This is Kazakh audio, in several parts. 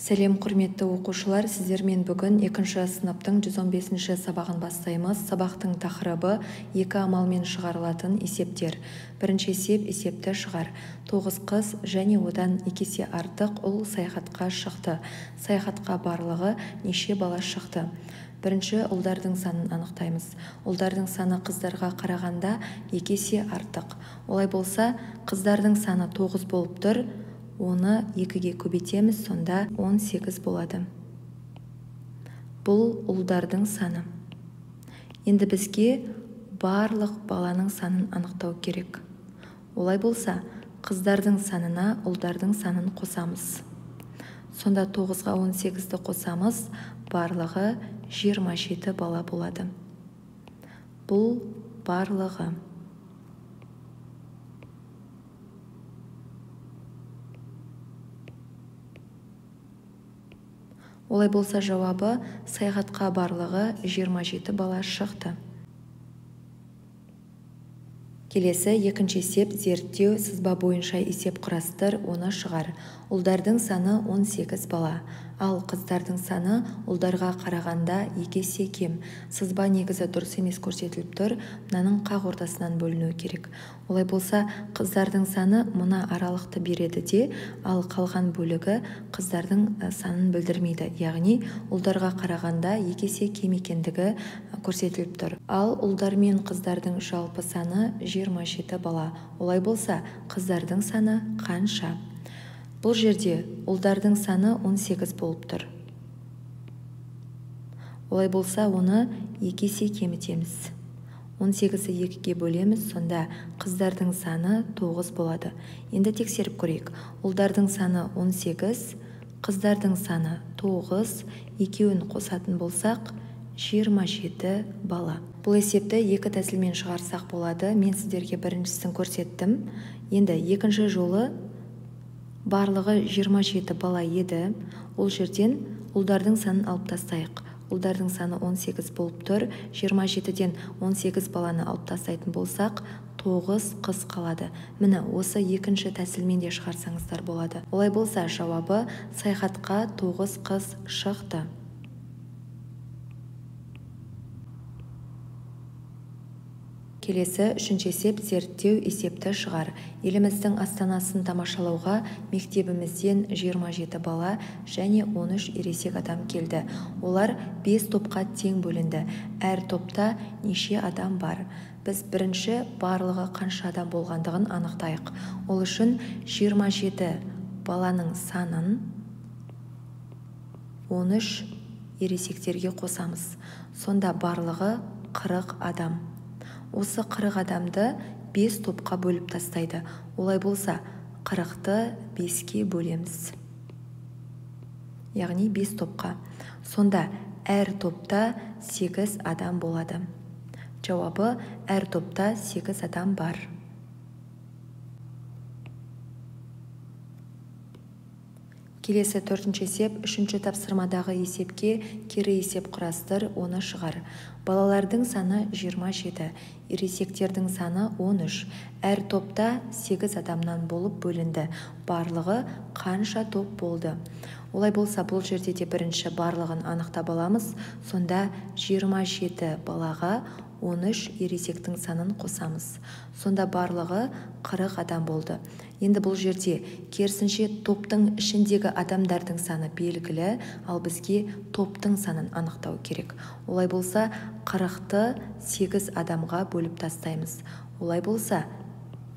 сәлем құрметті оқушылар сіздермен бүгін екінші сыныптың 115-ші сабағын бастаймыз. Сабақтың тақырыбы екі амалмен шығарылатын есептер бірінші есеп есепті шығар. Тоғыз қыз және одан екі есе артық ұл саяхатқа шықты. Саяхатқа барлығы неше бала шықты? Бірінші ұлдардың санын анықтаймыз. Ұлдардың саны қыздарға қарағанда екі есе артық. Олай болса қыздардың саны тоғыз болып тұр. Оны екіге көбейтеміз сонда 18 болады. Бұл ұлдардың саны. Енді бізге барлық баланың санын анықтау керек. Олай болса қыздардың санына ұлдардың санын қосамыз. Сонда 9-ға 18-ді қосамыз барлығы 27 бала болады. Бұл барлығы. Олай болса жауабы саяхатқа барлығы 27 бала шықты. Келесі екінші есеп зерттеу сызба бойынша есеп құрастыр оны шығар. Ұлдардың саны 18 бала. Ал қыздардың саны ұлдарға қарағанда екі есе кем. Сызба негізі дұрыс емес көрсетіліп тұр мынаның қақ ортасынан бөлінуі керек. Олай болса қыздардың саны мына аралықты береді де ал қалған бөлігі қыздардың санын білдірмейді. Яғни ұлдарға қарағанда екі есе кем екендігі көрсетіліп тұр. Ал ұлдар мен қыздардың жалпы саны 27 бала. Олай болса қыздардың саны қанша? Бұл жерде ұлдардың саны 18 болып тұр. Олай болса оны екі есе кемітеміз. 18-і екіге бөлеміз сонда қыздардың саны 9 болады. Енді тексеріп көрейік. Ұлдардың саны 18 қыздардың саны 9 екеуін қосатын болсақ 27 бала. Бұл есепті екі тәсілмен шығарсақ болады. Мен сіздерге біріншісін көрсеттім. Енді екінші жолы барлығы 27 бала еді. Ол жерден ұлдардың санын алып тастайық. Ұлдардың саны 18 болып тұр. 27-ден 18 баланы алып тастайтын болсақ 9 қыз қалады. Міне осы екінші тәсілмен де шығарсаңыздар болады. Олай болса жауабы саяхатқа 9 қыз шықты. Келесі үшінші есеп зерттеу есепті шығар. Еліміздің астанасын тамашалауға мектебімізден 27 бала және 13 ересек адам келді. Олар 5 топқа тең бөлінді. Әр топта неше адам бар? Біз бірінші барлығы қанша адам болғандығын анықтайық. Ол үшін 27 баланың санын 13 ересектерге қосамыз. Сонда барлығы 40 адам. Осы қырық адамды бес топқа бөліп тастайды. Олай болса қырықты беске бөлеміз. Яғни бес топқа. Сонда әр топта сегіз адам болады жауабы әр топта сегіз адам бар келесі төртінші есеп үшінші тапсырмадағы есепке кері есеп құрастыр оны шығар. Балалардың саны 27 ересектердің саны 13 әр топта 8 адамнан болып бөлінді. Барлығы қанша топ болды? Олай болса бұл жерде де бірінші барлығын анықтап аламыз. Сонда 27 балаға 13 ересектің санын қосамыз. Сонда барлығы 40 адам болды. Енді бұл жерде керісінше топтың ішіндегі адамдардың саны белгілі ал бізге топтың санын анықтау керек. Олай болса 40-ты 8 адамға бөліп тастаймыз. Олай болса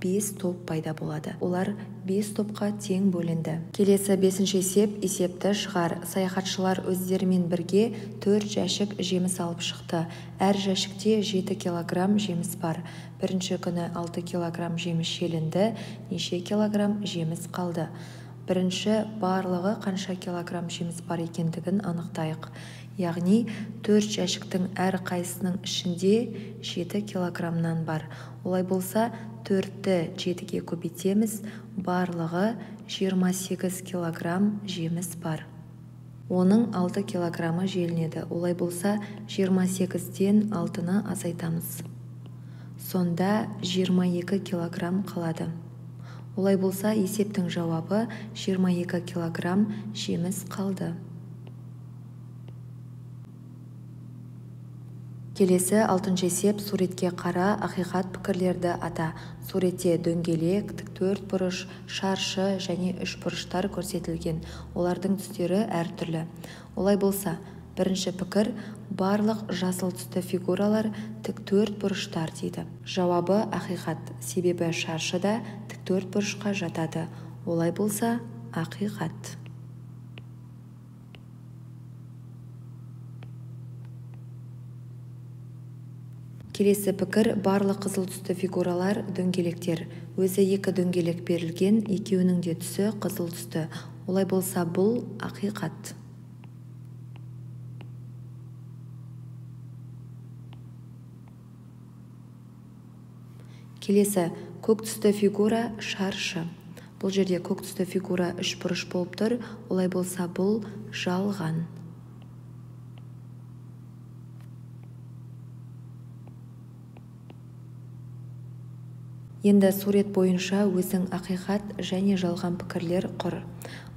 бес топ пайда болады. Олар бес топқа тең бөлінді. Келесі бесінші есеп есепті шығар. Саяхатшылар өздерімен бірге төрт жәшік жеміс алып шықты. Әр жәшікте жеті килограмм жеміс бар. Бірінші күні алты килограмм жеміс шелінді неше килограмм жеміс қалды? Бірінші барлығы қанша килограмм жеміс бар екендігін анықтайық. Яғни төрт жәшіктің әр қайсының ішінде жеті килограммнан бар. Олай болса төртті жетіге көбейтеміз барлығы 28 килограмм жеміс бар. Оның 6 килограммы желінеді. Олай болса 28-ден 6-ны азайтамыз. Сонда 22 килограмм қалады. Олай болса есептің жауабы 22 килограмм жеміс қалды. Келесі алтыншы есеп суретке қара ақиқат пікірлерді ата. Суретте дөңгелек тіктөрт бұрыш шаршы және үш бұрыштар көрсетілген. Олардың түстері әртүрлі. Олай болса бірінші пікір барлық жасыл түсті фигуралар тіктөрт бұрыштар дейді. Жауабы ақиқат. Себебі шаршы да тіктөрт бұрышқа жатады. Олай болса ақиқат. Келесі пікір барлық қызыл түсті фигуралар дөңгелектер. Өзі екі дөңгелек берілген екеуінің де түсі қызыл түсті. Олай болса бұл ақиқат. Келесі көк түсті фигура шаршы. Бұл жерде көк түсті фигура үш бұрыш болып тұр. Олай болса бұл жалған. Енді сурет бойынша өзің ақиқат және жалған пікірлер құр.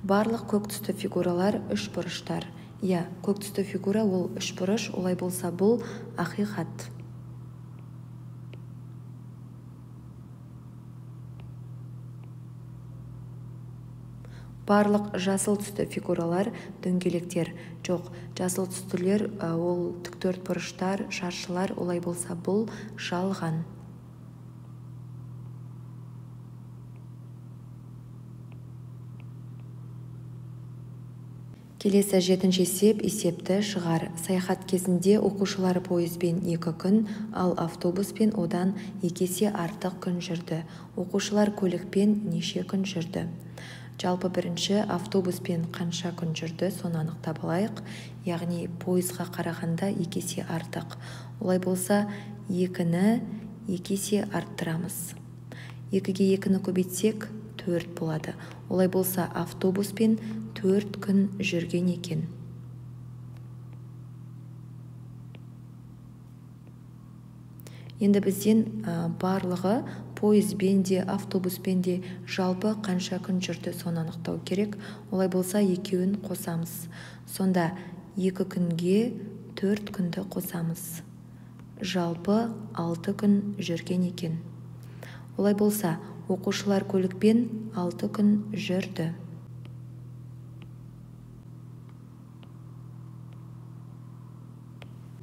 Барлық көк түсті фигуралар үш бұрыштар. Иә көк түсті фигура ол үш бұрыш. Олай болса бұл ақиқат. Барлық жасыл түсті фигуралар дөңгелектер. Жоқ жасыл түстілер ол тіктөрт бұрыштар шаршылар олай болса бұл жалған. Келесі жетінші есеп есепті шығар. Саяхат кезінде оқушылар пойызбен екі күн ал автобуспен одан екі есе артық күн жүрді. Оқушылар көлікпен неше күн жүрді? Жалпы бірінші автобуспен қанша күн жүрді соны анықтап алайық. Яғни пойызға қарағанда екі есе артық. Олай болса екіні екі есе арттырамыз. Екіге екіні көбейтсек төрт болады. Олай болса автобуспен төрт күн жүрген екен. Енді бізден барлығы пойызбен де автобуспен де жалпы қанша күн жүрді соны анықтау керек. Олай болса екеуін қосамыз. Сонда екі күнге төрт күнді қосамыз. Жалпы алты күн жүрген екен. Олай болса оқушылар көлікпен алты күн жүрді.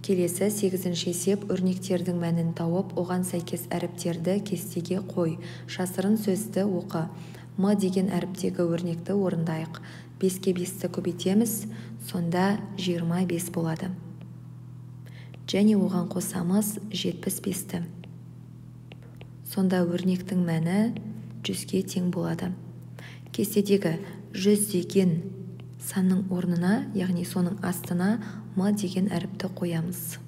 Келесі сегізінші есеп өрнектердің мәнін тауып оған сәйкес әріптерді кестеге қой жасырын сөзді оқы. М деген әріптегі өрнекті орындайық. Беске бесті көбейтеміз сонда жиырма бес болады. Және оған қосамыз жетпіс бесті. Сонда өрнектің мәні жүзге тең болады. Кестедегі жүз деген санның орнына яғни соның астына м деген әріпті қоямыз.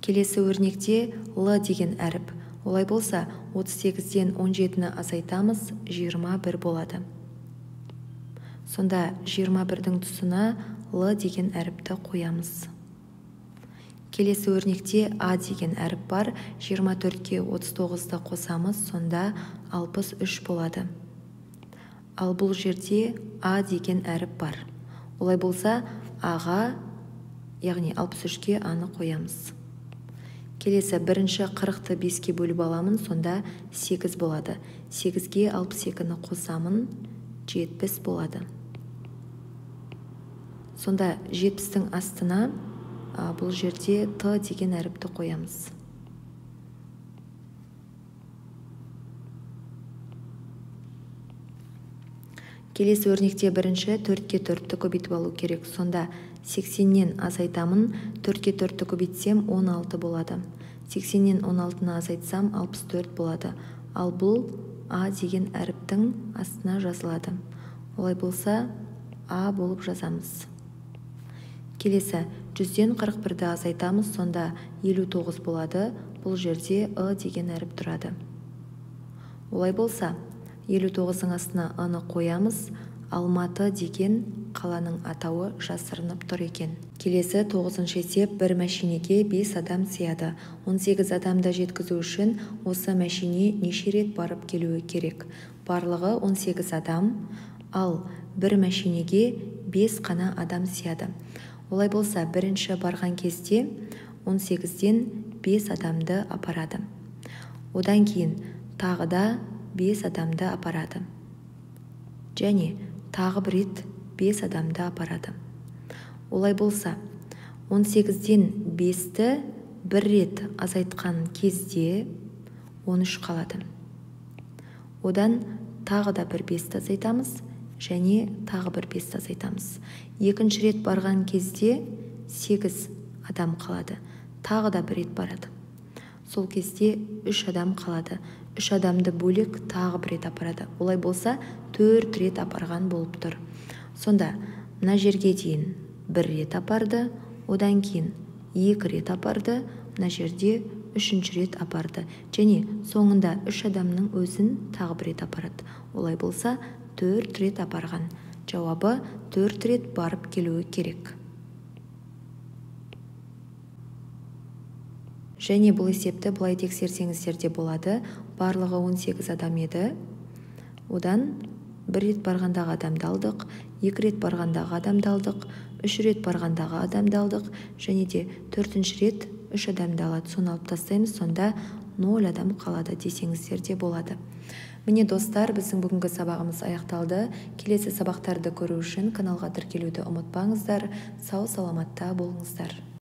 Келесі өрнекте л деген әріп. Олай болса 38-ден 17-ні азайтамыз 21 болады. Сонда 21-дің тұсына л деген әріпті қоямыз. Келесі өрнекте а деген әріп бар 24-ке 39-ды қосамыз сонда 63 болады. Ал бұл жерде а деген әріп бар. Олай болса аға яғни 63-ке аны қоямыз. Келесі бірінші қырықты беске бөліп аламын сонда 8 болады. 8-ге 62-ні қосамын 70 болады. Сонда 70-тің астына бұл жерде т деген әріпті қоямыз. Келесі өрнекте бірінші төртке төртті көбейтіп алу керек. Сонда 80-нен азайтамын төртке төртті көбейтсем 16 болады. 80-нен 16-ны азайтсам 64 болады. Ал бұл а деген әріптің астына жазылады. Олай болса а болып жазамыз. Келесі жүзден 41-ді азайтамыз сонда 59 болады. Бұл жерде ы деген әріп тұрады. Олай болса елу тоғыздың астына ны қоямыз. Алматы деген қаланың атауы жасырынып тұр екен. Келесі тоғызыншы есеп бір мәшинеге бес адам сыяды. он сегіз адамды жеткізу үшін осы мәшине неше рет барып келуі керек? Барлығы он сегіз адам. Ал бір мәшинеге бес қана адам сыяды. Олай болса бірінші барған кезде он сегізден бес адамды апарады. Одан кейін тағы да бес адамды апарады. Және тағы бір рет бес адамды апарады. Олай болса 18-ден 5-ті бір рет азайтқан кезде 13 қалады. Одан тағы да бір 5-ті азайтамыз және тағы бір 5-ті азайтамыз. Екінші рет барған кезде 8 адам қалады. Тағы да бір рет барады. Сол кезде үш адам қалады. Үш адамды бөлек тағы бір рет апарады. Олай болса төрт рет апарған болып тұр. Сонда мына жерге дейін бір рет апарды одан кейін екі рет апарды мына жерде үшінші рет апарды. Және соңында үш адамның өзін тағы бір рет апарады. Олай болса төрт рет апарған. Жауабы төрт рет барып келуі керек. Және бұл есепті былай тексерсеңіздер де болады. Барлығы 18 адам еді. Одан бір рет барғандағы адамды алдық екі рет барғандағы адамды алдық үш рет барғандағы адамды алдық және де төртінші рет үш адамды алады. Соны алып тастаймыз сонда ноль адам қалады десеңіздер де болады. Міне достар біздің бүгінгі сабағымыз аяқталды. Келесі сабақтарды көру үшін каналға тіркелуді ұмытпаңыздар. Сау саламатта болыңыздар.